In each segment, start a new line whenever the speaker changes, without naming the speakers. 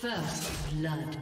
First blood.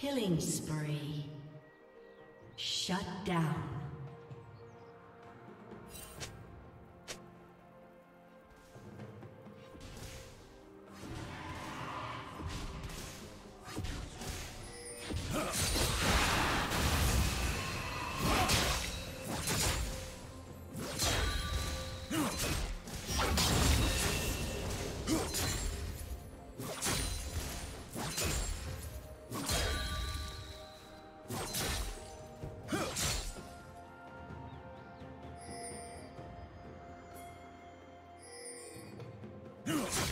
Killing spree. Ugh!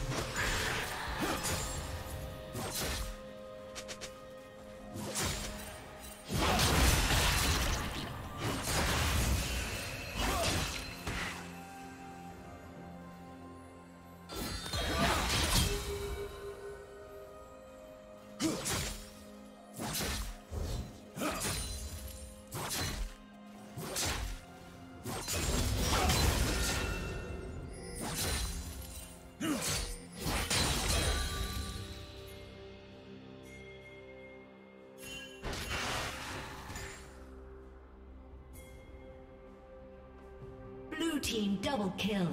Team double kill.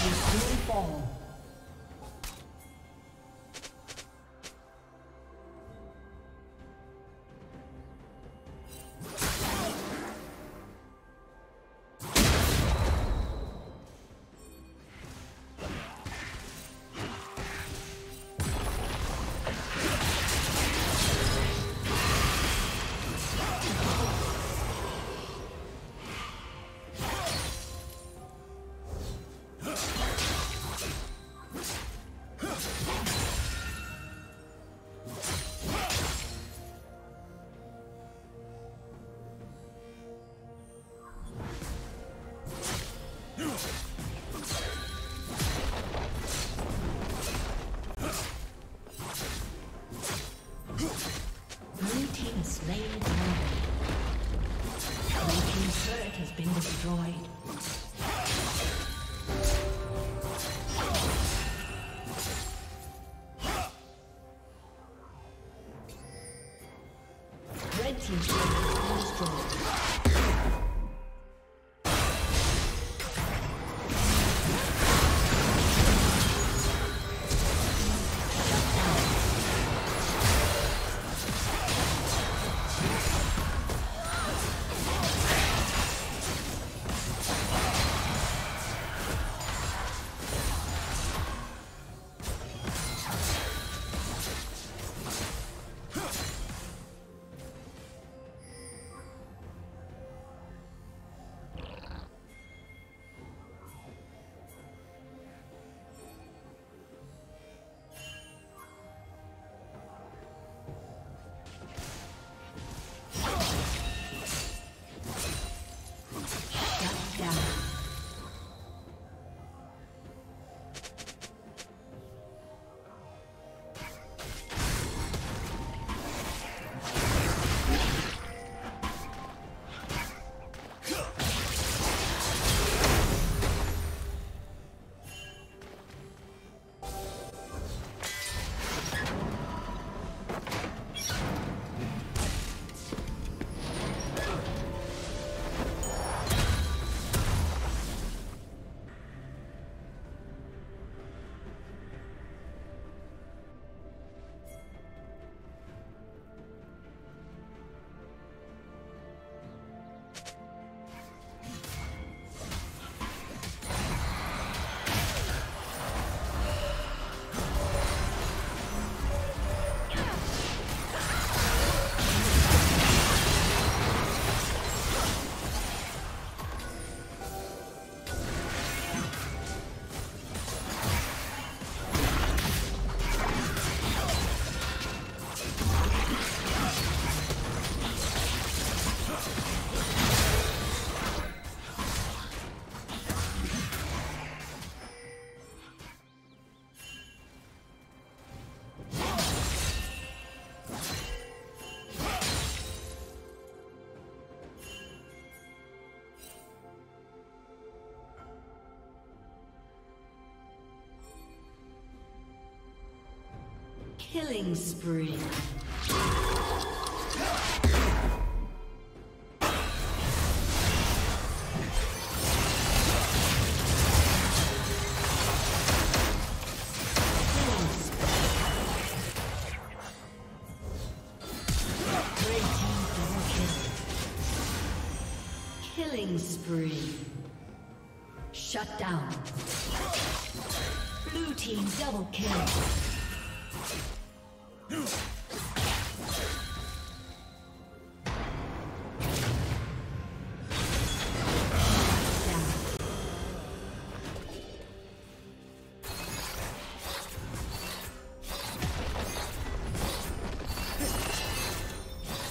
Killing spree. Killing spree. Killing spree. Shut down. Blue team double kill.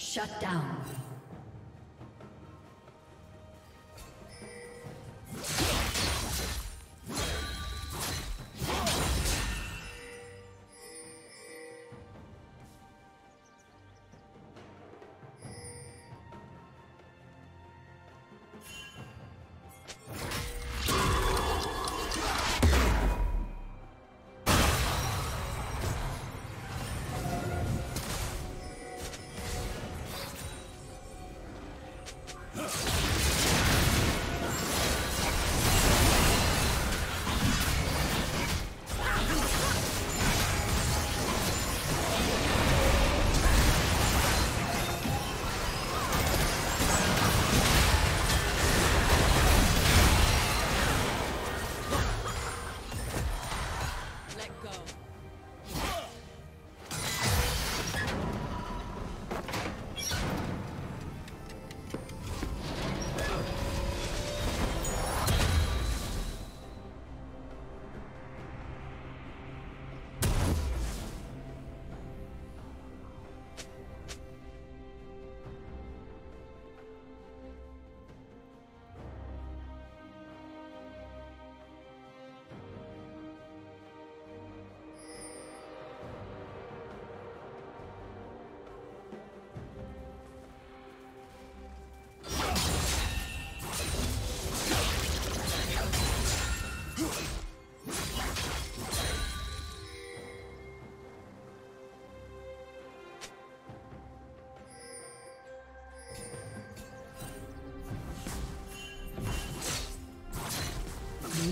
Shut down.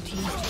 team's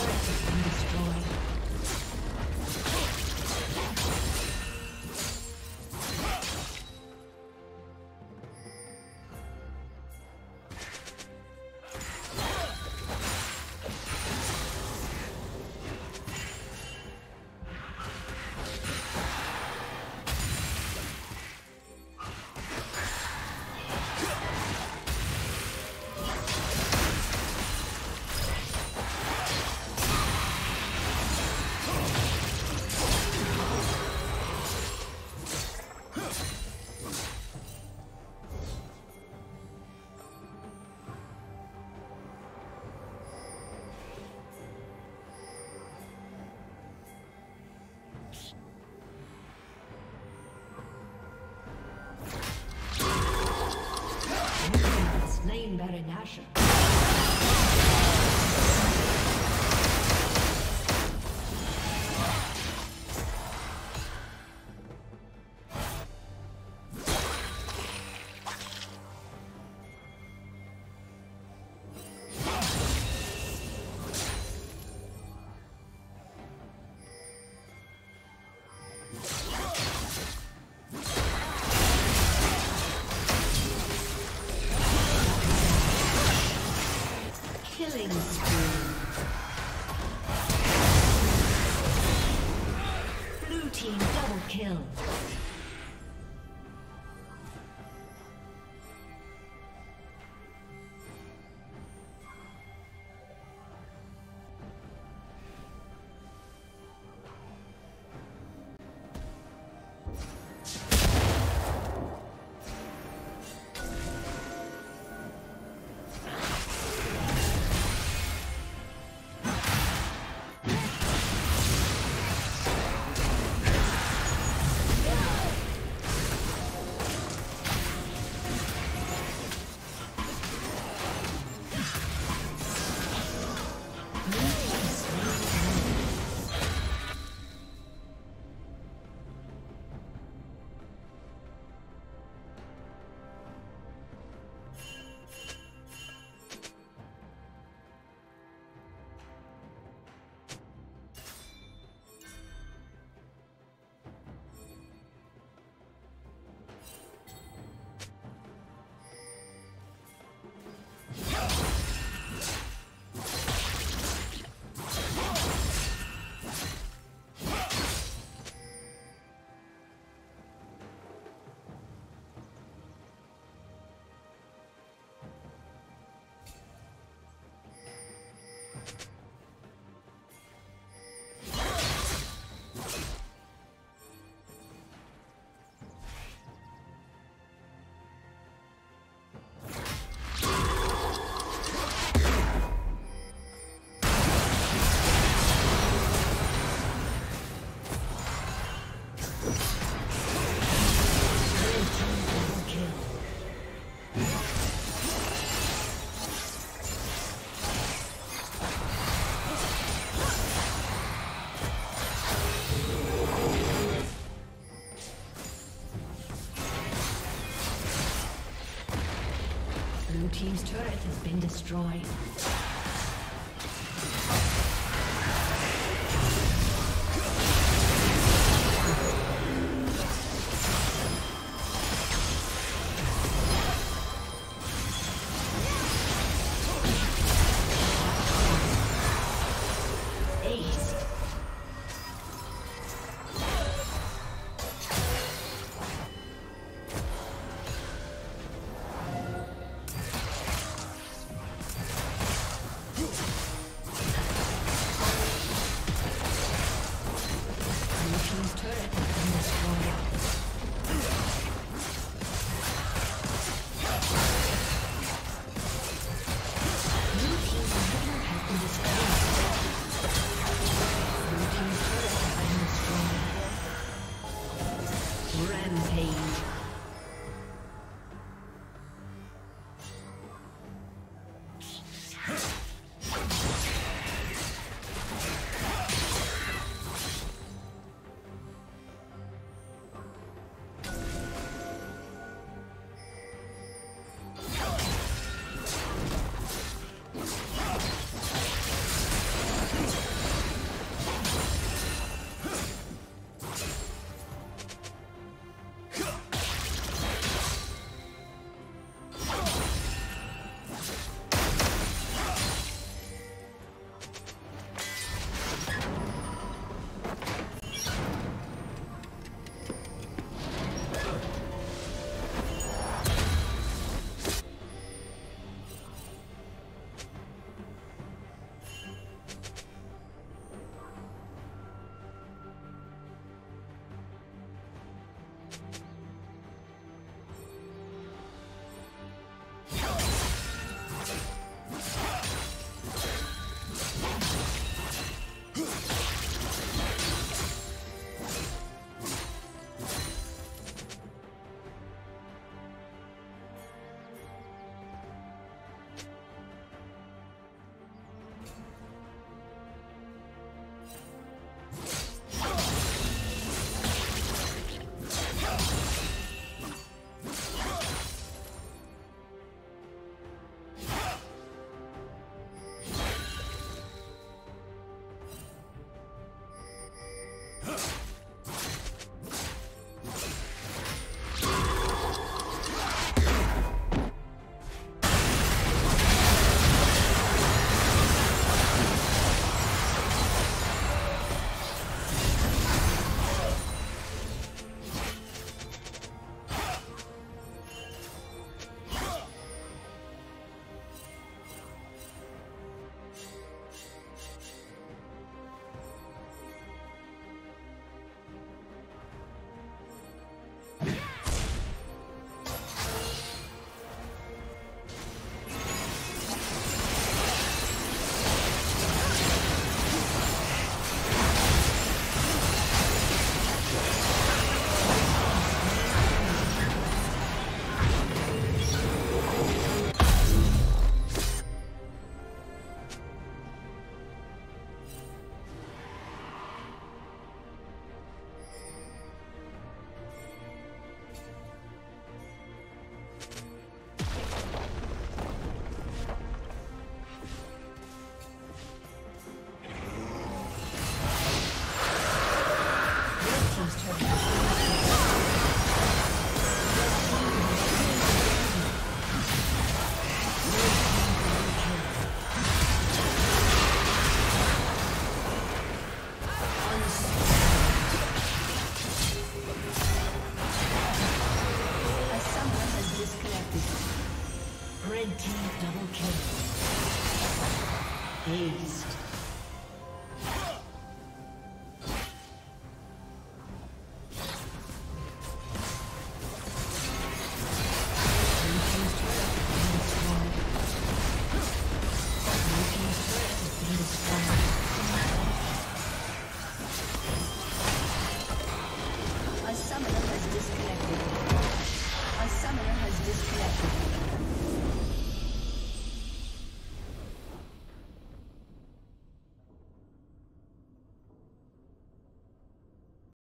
destroyed.